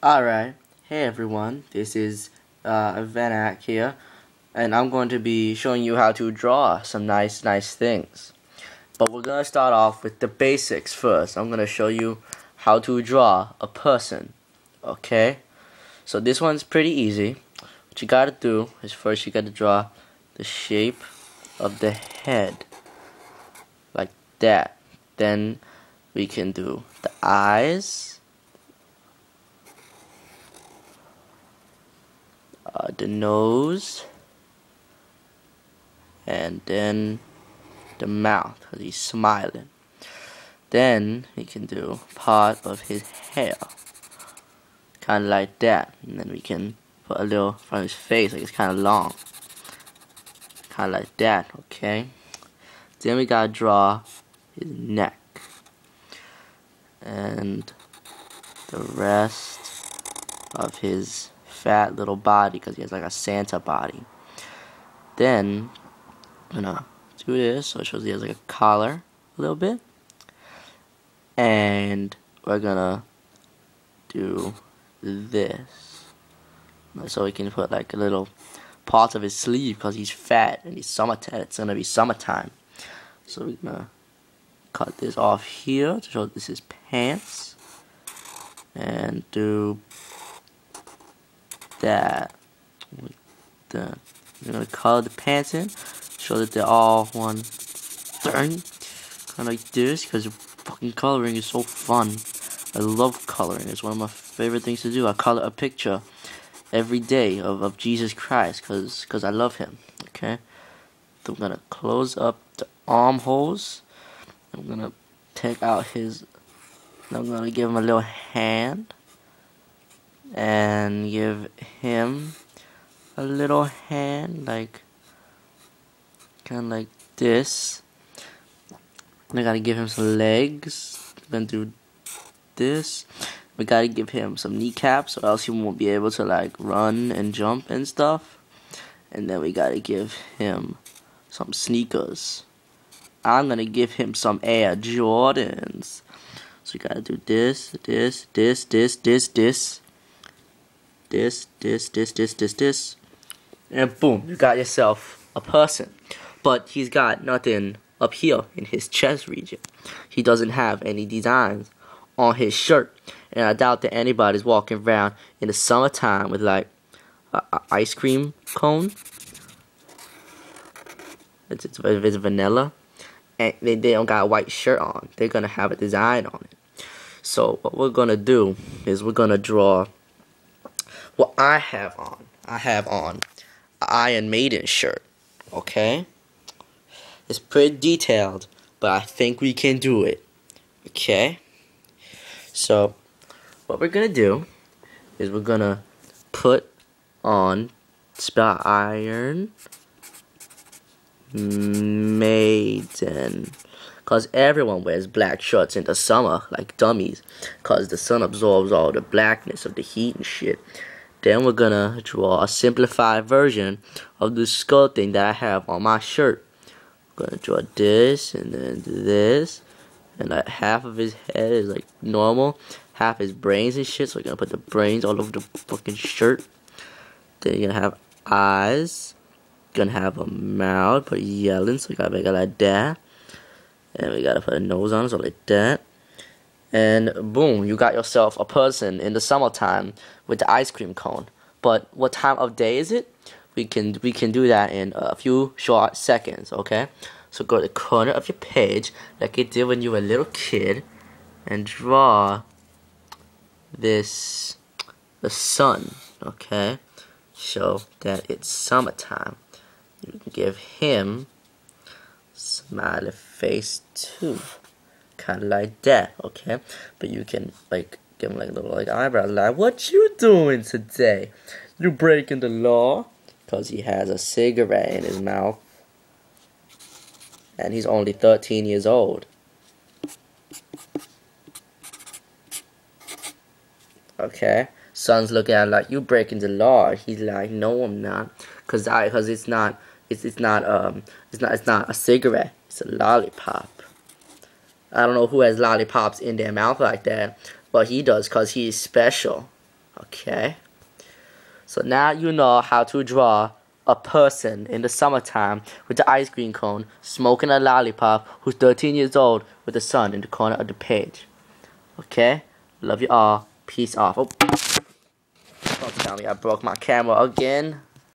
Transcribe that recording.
Alright, hey everyone, this is uh, Venakk here, and I'm going to be showing you how to draw some nice, nice things. But we're going to start off with the basics first. I'm going to show you how to draw a person, okay? So this one's pretty easy. What you got to do is first you got to draw the shape of the head, like that. Then we can do the eyes, uh, the nose, and then the mouth because he's smiling. Then he can do part of his hair, kind of like that, and then we can put a little from his face, like it's kind of long, kind of like that. Okay. Then we gotta draw his neck and the rest of his fat little body because he has like a Santa body. Then I'm gonna do this so it shows he has like a collar a little bit. And we're gonna do this. So we can put like a little part of his sleeve because he's fat and he's summertime. It's gonna be summertime. So we're gonna cut this off here to show this is pants. And do that with the you know color the pants in show that they're all one thing. Kind of like this because fucking coloring is so fun. I love coloring. It's one of my favorite things to do. I color a picture every day of, of Jesus Christ because cause I love him okay? So I'm gonna close up the armholes. I'm gonna take out his I'm gonna give him a little hand and give him a little hand like kind of like this. I gotta give him some legs. Then do this. We gotta give him some kneecaps or else he won't be able to like run and jump and stuff. And then we gotta give him some sneakers. I'm gonna give him some Air Jordans. So we gotta do this this this this this this this, this, this, this, this, this, and boom, you got yourself a person. But he's got nothing up here in his chest region. He doesn't have any designs on his shirt. And I doubt that anybody's walking around in the summertime with like a, ice cream cone. It's, it's, it's vanilla. And they, they don't got a white shirt on. They're to have a design on it. So what we're to do is we're to draw what I have on. I have on Iron Maiden shirt. Okay? It's pretty detailed, but I think we can do it. Okay? So, what we're gonna do is we're gonna put on spell Iron Maiden. Cause everyone wears black shirts in the summer like dummies. Cause the sun absorbs all the blackness of the heat and shit. Then we're gonna draw a simplified version of the skull thing that I have on my shirt. I'm gonna draw this and then this. And like half of his head is like normal. Half his brains and shit. So we're gonna put the brains all over the fucking shirt. Then you're gonna have eyes. Gonna have a mouth, but yelling, so we gotta make it like that. And we gotta put a nose on so like that and boom, you got yourself a person in the summertime with the ice cream cone. But what time of day is it? We can we can do that in a few short seconds, okay? So go to the corner of your page like you did when you were a little kid and draw this the sun, okay? Show that it's summertime. You can give him smiley face too kind of like that, okay? But you can like give him like little like eyebrow like, what you doing today? You breaking the law? Cause he has a cigarette in his mouth, and he's only 13 years old. Okay, sun's looking at like you breaking the law. He's like, no, I'm not, cause I, cause it's not, it's it's not um, it's not it's not a cigarette. It's a lollipop. I don't know who has lollipops in their mouth like that, but he does because he's special. Okay. So now you know how to draw a person in the summertime with the ice cream cone smoking a lollipop who's 13 years old with the sun in the corner of the page. Okay? Love you all. Peace off. Oh. Don't tell me I broke my camera again.